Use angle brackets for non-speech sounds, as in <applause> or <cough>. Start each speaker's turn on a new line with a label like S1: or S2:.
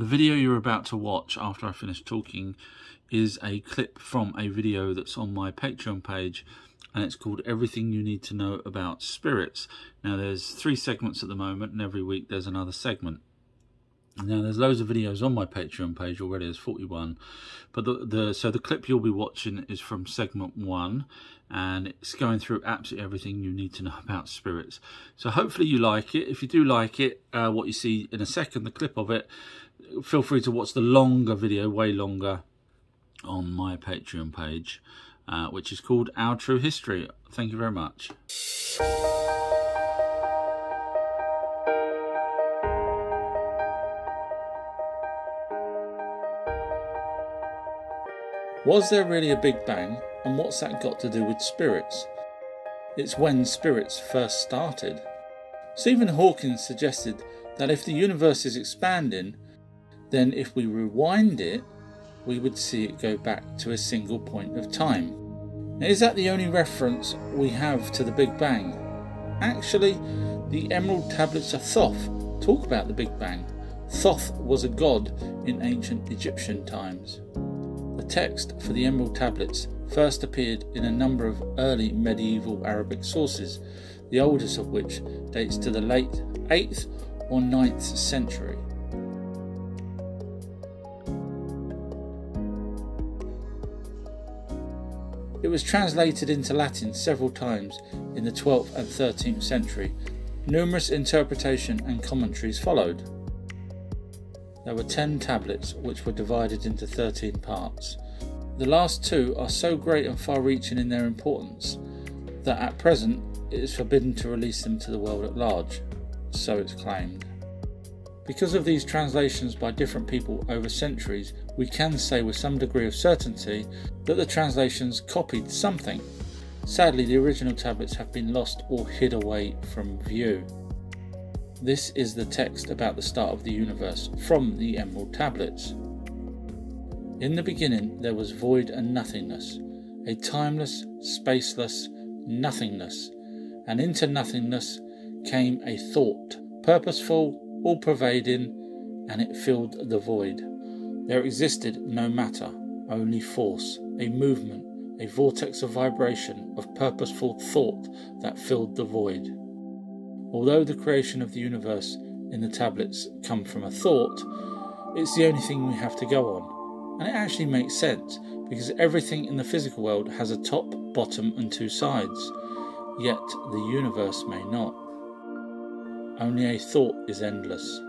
S1: The video you're about to watch after I finish talking is a clip from a video that's on my Patreon page and it's called Everything You Need to Know About Spirits. Now there's three segments at the moment and every week there's another segment. Now there's loads of videos on my Patreon page already, there's 41. But the, the so the clip you'll be watching is from segment one and it's going through absolutely everything you need to know <laughs> about spirits. So hopefully you like it. If you do like it, uh, what you see in a second, the clip of it, feel free to watch the longer video, way longer, on my Patreon page, uh, which is called Our True History. Thank you very much. Was there really a Big Bang, and what's that got to do with spirits? It's when spirits first started. Stephen Hawking suggested that if the universe is expanding, then if we rewind it, we would see it go back to a single point of time. Now, is that the only reference we have to the Big Bang? Actually, the Emerald Tablets of Thoth talk about the Big Bang. Thoth was a god in ancient Egyptian times. The text for the Emerald Tablets first appeared in a number of early medieval Arabic sources, the oldest of which dates to the late 8th or 9th century. It was translated into Latin several times in the 12th and 13th century. Numerous interpretation and commentaries followed. There were 10 tablets which were divided into 13 parts. The last two are so great and far reaching in their importance that at present it is forbidden to release them to the world at large, so it's claimed. Because of these translations by different people over centuries, we can say with some degree of certainty that the translations copied something. Sadly, the original tablets have been lost or hid away from view. This is the text about the start of the universe from the Emerald Tablets. In the beginning, there was void and nothingness, a timeless, spaceless nothingness, and into nothingness came a thought, purposeful, all pervading, and it filled the void. There existed no matter, only force, a movement, a vortex of vibration, of purposeful thought that filled the void. Although the creation of the universe in the tablets come from a thought, it's the only thing we have to go on. And it actually makes sense because everything in the physical world has a top, bottom, and two sides, yet the universe may not. Only a thought is endless.